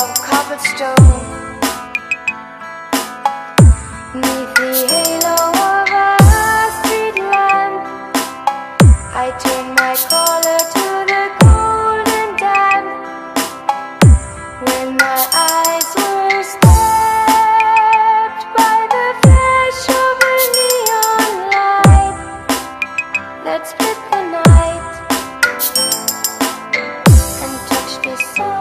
of cobblestone. Neath the halo of a street lamp, I turned my collar to the cold and damp. When my eyes were stabbed by the flash of a neon light that split the night and touched the sound